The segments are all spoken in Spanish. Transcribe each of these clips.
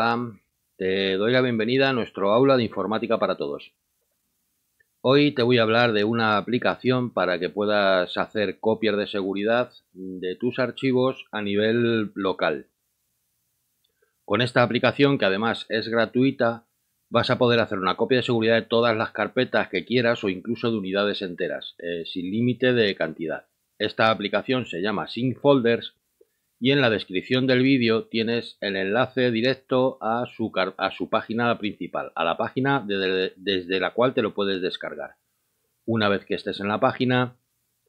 Hola, te doy la bienvenida a nuestro aula de informática para todos. Hoy te voy a hablar de una aplicación para que puedas hacer copias de seguridad de tus archivos a nivel local. Con esta aplicación, que además es gratuita, vas a poder hacer una copia de seguridad de todas las carpetas que quieras o incluso de unidades enteras, eh, sin límite de cantidad. Esta aplicación se llama Sync Folders y en la descripción del vídeo tienes el enlace directo a su, a su página principal, a la página desde la cual te lo puedes descargar. Una vez que estés en la página,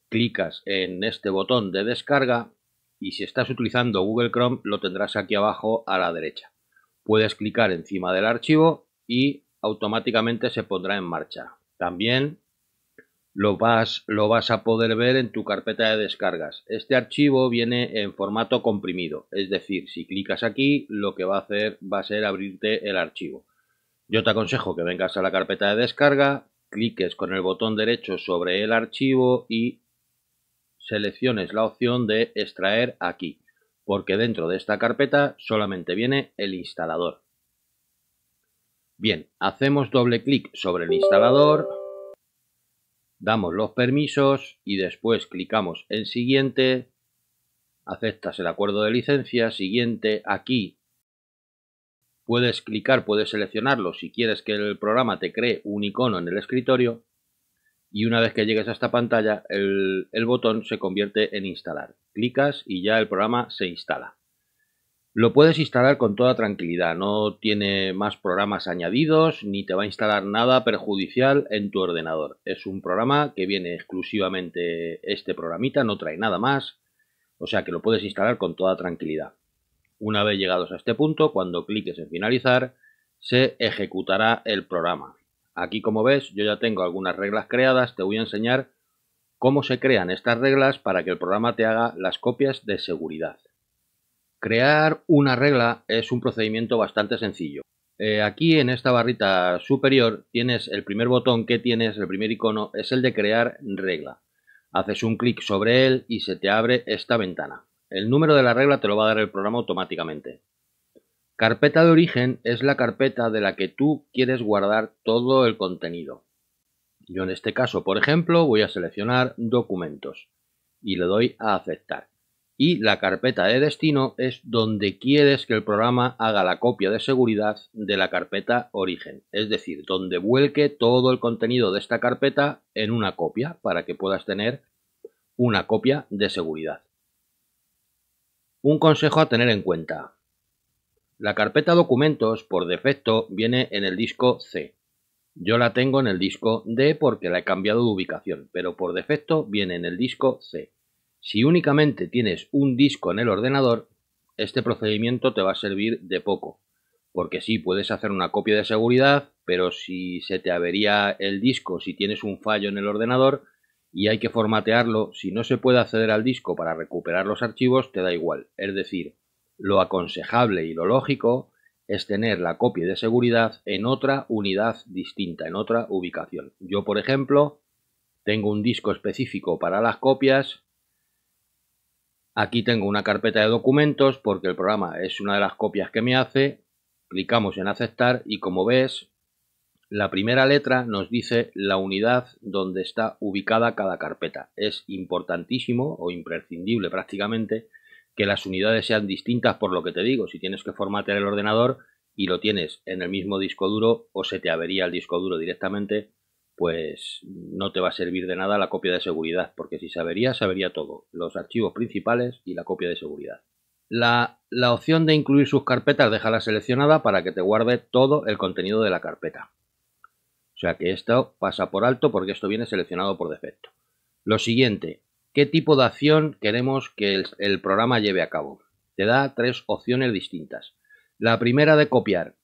clicas en este botón de descarga y si estás utilizando Google Chrome lo tendrás aquí abajo a la derecha. Puedes clicar encima del archivo y automáticamente se pondrá en marcha. También lo vas, lo vas a poder ver en tu carpeta de descargas. Este archivo viene en formato comprimido, es decir, si clicas aquí, lo que va a hacer va a ser abrirte el archivo. Yo te aconsejo que vengas a la carpeta de descarga, cliques con el botón derecho sobre el archivo y selecciones la opción de extraer aquí, porque dentro de esta carpeta solamente viene el instalador. Bien, hacemos doble clic sobre el instalador damos los permisos y después clicamos en siguiente, aceptas el acuerdo de licencia, siguiente, aquí puedes clicar, puedes seleccionarlo si quieres que el programa te cree un icono en el escritorio y una vez que llegues a esta pantalla el, el botón se convierte en instalar. Clicas y ya el programa se instala. Lo puedes instalar con toda tranquilidad, no tiene más programas añadidos ni te va a instalar nada perjudicial en tu ordenador. Es un programa que viene exclusivamente este programita, no trae nada más, o sea que lo puedes instalar con toda tranquilidad. Una vez llegados a este punto, cuando cliques en finalizar, se ejecutará el programa. Aquí como ves yo ya tengo algunas reglas creadas, te voy a enseñar cómo se crean estas reglas para que el programa te haga las copias de seguridad. Crear una regla es un procedimiento bastante sencillo. Eh, aquí en esta barrita superior tienes el primer botón que tienes, el primer icono, es el de crear regla. Haces un clic sobre él y se te abre esta ventana. El número de la regla te lo va a dar el programa automáticamente. Carpeta de origen es la carpeta de la que tú quieres guardar todo el contenido. Yo en este caso, por ejemplo, voy a seleccionar documentos y le doy a aceptar y la carpeta de destino es donde quieres que el programa haga la copia de seguridad de la carpeta origen, es decir, donde vuelque todo el contenido de esta carpeta en una copia para que puedas tener una copia de seguridad. Un consejo a tener en cuenta. La carpeta documentos por defecto viene en el disco C. Yo la tengo en el disco D porque la he cambiado de ubicación, pero por defecto viene en el disco C. Si únicamente tienes un disco en el ordenador, este procedimiento te va a servir de poco, porque sí, puedes hacer una copia de seguridad, pero si se te avería el disco, si tienes un fallo en el ordenador y hay que formatearlo, si no se puede acceder al disco para recuperar los archivos, te da igual. Es decir, lo aconsejable y lo lógico es tener la copia de seguridad en otra unidad distinta, en otra ubicación. Yo, por ejemplo, tengo un disco específico para las copias Aquí tengo una carpeta de documentos porque el programa es una de las copias que me hace. Clicamos en aceptar y como ves, la primera letra nos dice la unidad donde está ubicada cada carpeta. Es importantísimo o imprescindible prácticamente que las unidades sean distintas por lo que te digo. Si tienes que formatear el ordenador y lo tienes en el mismo disco duro o se te avería el disco duro directamente, pues no te va a servir de nada la copia de seguridad, porque si sabería, sabería todo, los archivos principales y la copia de seguridad. La, la, opción de incluir sus carpetas déjala seleccionada para que te guarde todo el contenido de la carpeta. O sea que esto pasa por alto porque esto viene seleccionado por defecto. Lo siguiente, ¿qué tipo de acción queremos que el, el programa lleve a cabo? Te da tres opciones distintas. La primera de copiar.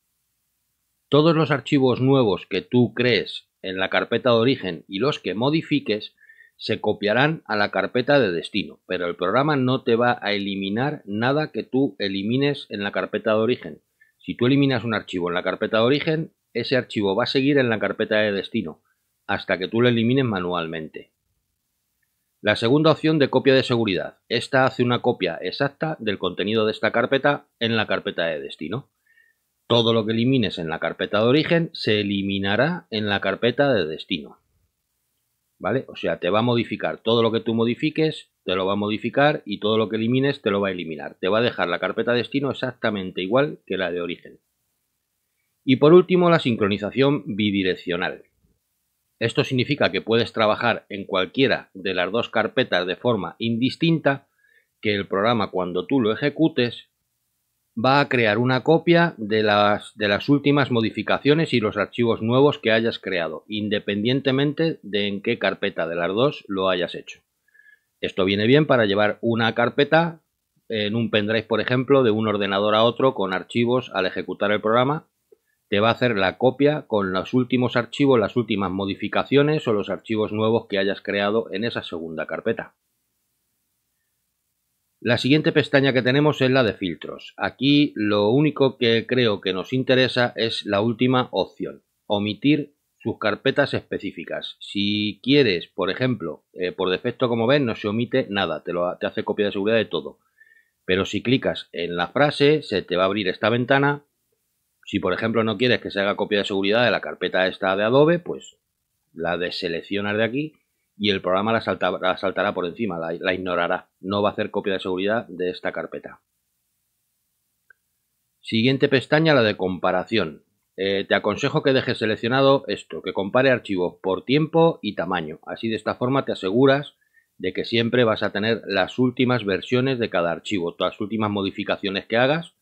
Todos los archivos nuevos que tú crees en la carpeta de origen y los que modifiques se copiarán a la carpeta de destino, pero el programa no te va a eliminar nada que tú elimines en la carpeta de origen. Si tú eliminas un archivo en la carpeta de origen, ese archivo va a seguir en la carpeta de destino, hasta que tú lo elimines manualmente. La segunda opción de copia de seguridad. Esta hace una copia exacta del contenido de esta carpeta en la carpeta de destino. Todo lo que elimines en la carpeta de origen se eliminará en la carpeta de destino. ¿Vale? O sea, te va a modificar todo lo que tú modifiques, te lo va a modificar y todo lo que elimines te lo va a eliminar. Te va a dejar la carpeta de destino exactamente igual que la de origen. Y por último, la sincronización bidireccional. Esto significa que puedes trabajar en cualquiera de las dos carpetas de forma indistinta, que el programa cuando tú lo ejecutes va a crear una copia de las, últimas modificaciones y los archivos nuevos que hayas creado, independientemente de en qué carpeta de las dos lo hayas hecho. Esto viene bien para llevar una carpeta en un pendrive, por ejemplo, de un ordenador a otro con archivos al ejecutar el programa. Te va a hacer la copia con los últimos archivos, las últimas modificaciones o los archivos nuevos que hayas creado en esa segunda carpeta. La siguiente pestaña que tenemos es la de filtros. Aquí lo único que creo que nos interesa es la última opción, omitir sus carpetas específicas. Si quieres, por ejemplo, eh, por defecto como ven, no se omite nada, te, te hace copia de seguridad de todo. Pero si clicas en la frase, se te va a abrir esta ventana. Si por ejemplo no quieres que se haga copia de seguridad de la carpeta esta de Adobe, pues la deseleccionas de aquí y el programa la, saltará por encima, la, ignorará. No va a hacer copia de seguridad de esta carpeta. Siguiente pestaña, la de comparación. Eh, te aconsejo que dejes seleccionado esto, que compare archivos por tiempo y tamaño. Así de esta forma te aseguras de que siempre vas a tener las últimas versiones de cada archivo, todas las últimas modificaciones que hagas.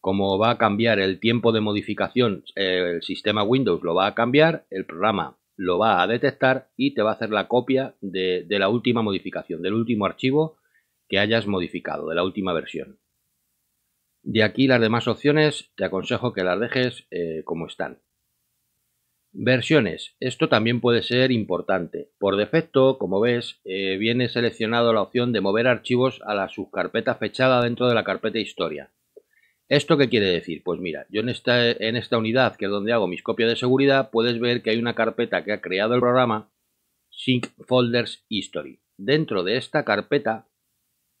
Como va a cambiar el tiempo de modificación, eh, el sistema Windows lo va a cambiar, el programa lo va a detectar y te va a hacer la copia de, la última modificación, del último archivo que hayas modificado, de la última versión. De aquí las demás opciones te aconsejo que las dejes eh, como están. Versiones. Esto también puede ser importante. Por defecto, como ves, eh, viene seleccionado la opción de mover archivos a la subcarpeta fechada dentro de la carpeta historia. ¿Esto qué quiere decir? Pues mira, yo en esta, en esta unidad, que es donde hago mis copias de seguridad, puedes ver que hay una carpeta que ha creado el programa, Sync Folders History. Dentro de esta carpeta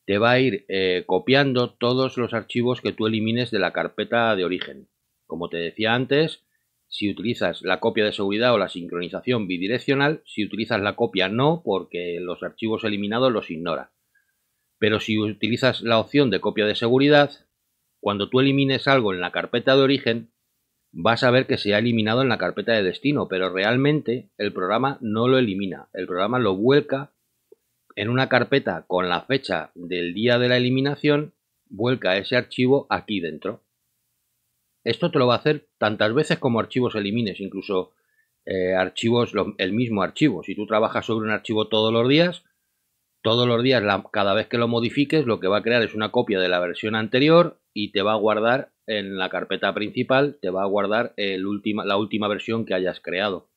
te va a ir eh, copiando todos los archivos que tú elimines de la carpeta de origen. Como te decía antes, si utilizas la copia de seguridad o la sincronización bidireccional, si utilizas la copia no, porque los archivos eliminados los ignora. Pero si utilizas la opción de copia de seguridad, cuando tú elimines algo en la carpeta de origen, vas a ver que se ha eliminado en la carpeta de destino, pero realmente el programa no lo elimina. El programa lo vuelca en una carpeta con la fecha del día de la eliminación, vuelca ese archivo aquí dentro. Esto te lo va a hacer tantas veces como archivos elimines, incluso eh, archivos, el mismo archivo. Si tú trabajas sobre un archivo todos los días, todos los días, cada vez que lo modifiques, lo que va a crear es una copia de la versión anterior y te va a guardar en la carpeta principal, te va a guardar el la última versión que hayas creado.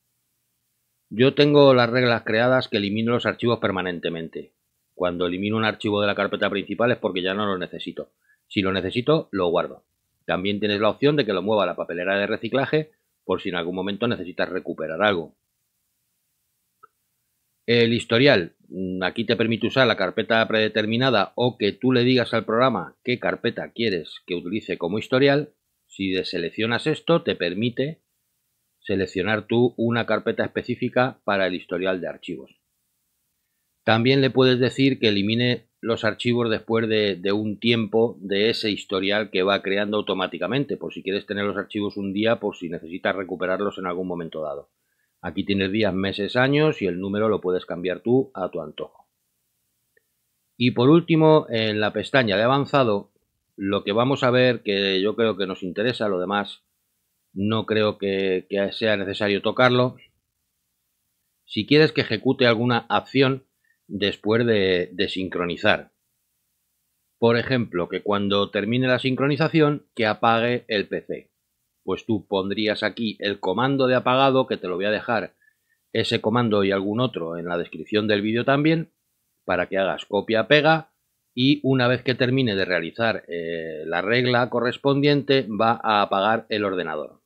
Yo tengo las reglas creadas que elimino los archivos permanentemente. Cuando elimino un archivo de la carpeta principal es porque ya no lo necesito. Si lo necesito, lo guardo. También tienes la opción de que lo mueva a la papelera de reciclaje por si en algún momento necesitas recuperar algo. El historial. Mm, aquí te permite usar la carpeta predeterminada o que tú le digas al programa qué carpeta quieres que utilice como historial. Si deseleccionas esto, te permite seleccionar tú una carpeta específica para el historial de archivos. También le puedes decir que elimine los archivos después de, de, un tiempo de ese historial que va creando automáticamente, por si quieres tener los archivos un día, por si necesitas recuperarlos en algún momento dado. Aquí tienes días, meses, años y el número lo puedes cambiar tú a tu antojo. Y por último, en la pestaña de avanzado, lo que vamos a ver que yo creo que nos interesa, lo demás no creo que, sea necesario tocarlo. Si quieres que ejecute alguna acción después de, de sincronizar. Por ejemplo, que cuando termine la sincronización, que apague el PC pues tú pondrías aquí el comando de apagado, que te lo voy a dejar ese comando y algún otro en la descripción del vídeo también, para que hagas copia-pega y una vez que termine de realizar eh, la regla correspondiente va a apagar el ordenador.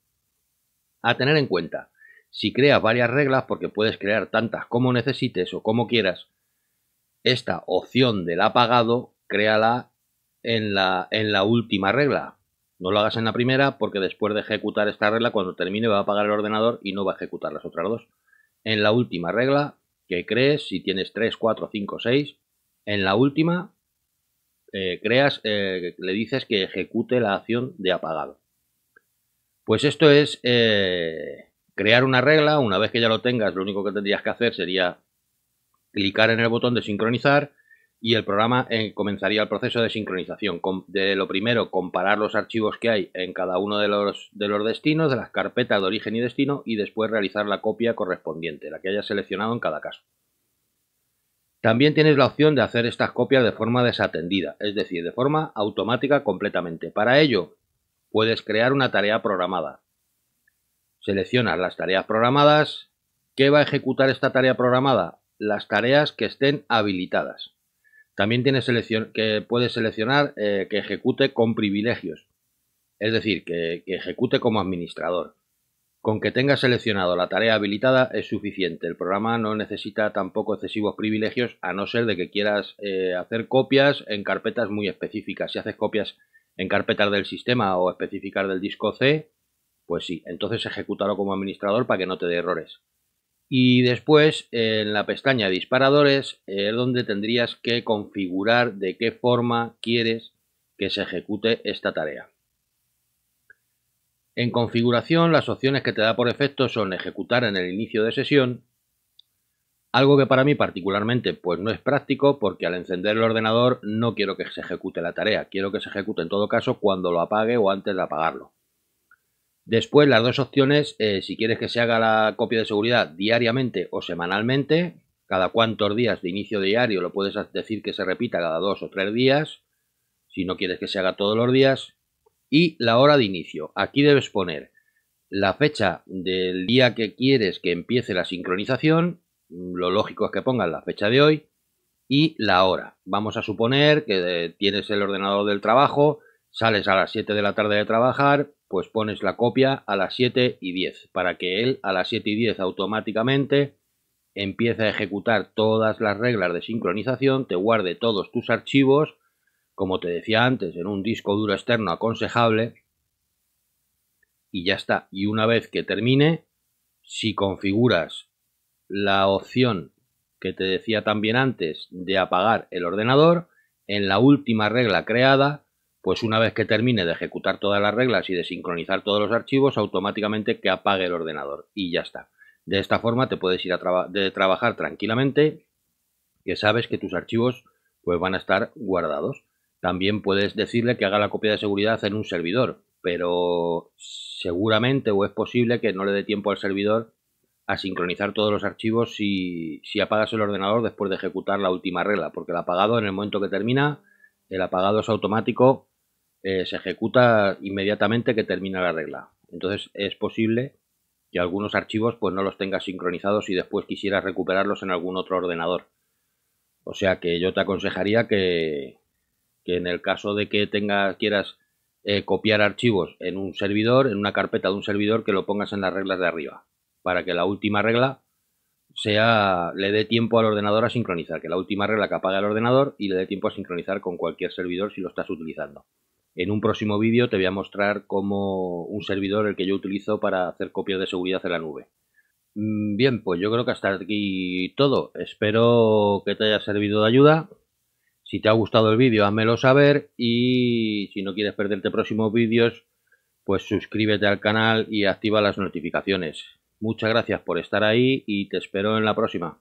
A tener en cuenta, si creas varias reglas, porque puedes crear tantas como necesites o como quieras, esta opción del apagado, créala en la, en la última regla, No lo hagas en la primera porque después de ejecutar esta regla, cuando termine va a apagar el ordenador y no va a ejecutar las otras dos. En la última regla que crees, si tienes 3, 4, 5, 6, en la última eh, creas, eh, le dices que ejecute la acción de apagado. Pues esto es eh, crear una regla, una vez que ya lo tengas, lo único que tendrías que hacer sería clicar en el botón de sincronizar y el programa eh, comenzaría el proceso de sincronización. De lo primero, comparar los archivos que hay en cada uno de los, de los destinos, de las carpetas de origen y destino, y después realizar la copia correspondiente, la que hayas seleccionado en cada caso. También tienes la opción de hacer estas copias de forma desatendida, es decir, de forma automática completamente. Para ello, puedes crear una tarea programada. Seleccionas las tareas programadas. ¿Qué va a ejecutar esta tarea programada? Las tareas que estén habilitadas. También tienes selección, que puedes seleccionar eh, que ejecute con privilegios, es decir, que, ejecute como administrador. Con que tengas seleccionado la tarea habilitada es suficiente. El programa no necesita tampoco excesivos privilegios a no ser de que quieras eh, hacer copias en carpetas muy específicas. Si haces copias en carpetas del sistema o específicas del disco C, pues sí, entonces ejecútalo como administrador para que no te dé errores. Y después en la pestaña disparadores es donde tendrías que configurar de qué forma quieres que se ejecute esta tarea. En configuración las opciones que te da por efecto son ejecutar en el inicio de sesión, algo que para mí particularmente pues no es práctico porque al encender el ordenador no quiero que se ejecute la tarea, quiero que se ejecute en todo caso cuando lo apague o antes de apagarlo. Después las dos opciones, eh, si quieres que se haga la copia de seguridad diariamente o semanalmente, cada cuántos días de inicio diario lo puedes decir que se repita cada dos o tres días, si no quieres que se haga todos los días, y la hora de inicio. Aquí debes poner la fecha del día que quieres que empiece la sincronización, lo lógico es que pongas la fecha de hoy, y la hora. Vamos a suponer que eh, tienes el ordenador del trabajo, sales a las 7 de la tarde de trabajar, pues pones la copia a las 7 y 10, para que él a las 7 y 10 automáticamente empiece a ejecutar todas las reglas de sincronización, te guarde todos tus archivos, como te decía antes, en un disco duro externo aconsejable, y ya está. Y una vez que termine, si configuras la opción que te decía también antes de apagar el ordenador, en la última regla creada, pues una vez que termine de ejecutar todas las reglas y de sincronizar todos los archivos, automáticamente que apague el ordenador y ya está. De esta forma te puedes ir a de trabajar tranquilamente, que sabes que tus archivos pues van a estar guardados. También puedes decirle que haga la copia de seguridad en un servidor, pero seguramente o es posible que no le dé tiempo al servidor a sincronizar todos los archivos si, si apagas el ordenador después de ejecutar la última regla, porque el apagado en el momento que termina, el apagado es automático eh, se ejecuta inmediatamente que termina la regla. Entonces es posible que algunos archivos pues no los tengas sincronizados y después quisieras recuperarlos en algún otro ordenador. O sea que yo te aconsejaría que, que en el caso de que tengas, quieras eh, copiar archivos en un servidor, en una carpeta de un servidor, que lo pongas en las reglas de arriba, para que la última regla sea le dé tiempo al ordenador a sincronizar, que la última regla que apague el ordenador y le dé tiempo a sincronizar con cualquier servidor si lo estás utilizando. En un próximo vídeo te voy a mostrar cómo un servidor el que yo utilizo para hacer copias de seguridad en la nube. Mm, bien, pues yo creo que hasta aquí todo. Espero que te haya servido de ayuda. Si te ha gustado el vídeo, házmelo saber y si no quieres perderte próximos vídeos, pues suscríbete al canal y activa las notificaciones. Muchas gracias por estar ahí y te espero en la próxima.